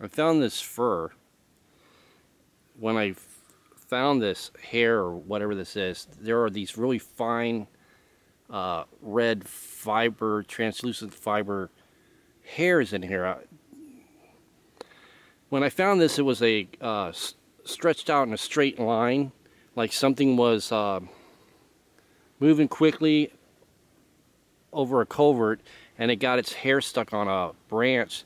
I found this fur. When I found this hair or whatever this is, there are these really fine uh, red fiber, translucent fiber hairs in here. When I found this, it was a uh, stretched out in a straight line, like something was uh, moving quickly over a culvert and it got its hair stuck on a branch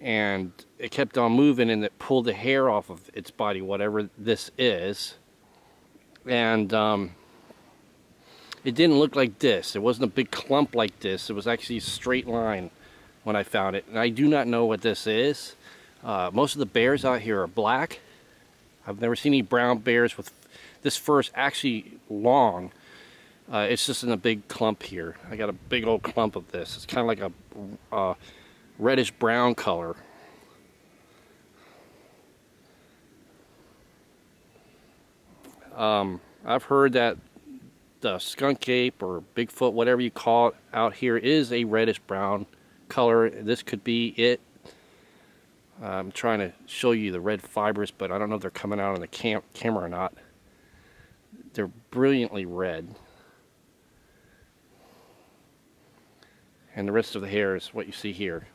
and it kept on moving and it pulled the hair off of its body, whatever this is. And um, it didn't look like this. It wasn't a big clump like this. It was actually a straight line when I found it. And I do not know what this is. Uh, most of the bears out here are black. I've never seen any brown bears with this fur is actually long. Uh, it's just in a big clump here. I got a big old clump of this. It's kind of like a uh, reddish brown color. Um, I've heard that the skunk ape or Bigfoot, whatever you call it out here, is a reddish brown color. This could be it. I'm trying to show you the red fibers, but I don't know if they're coming out on the cam camera or not. They're brilliantly red. And the rest of the hair is what you see here.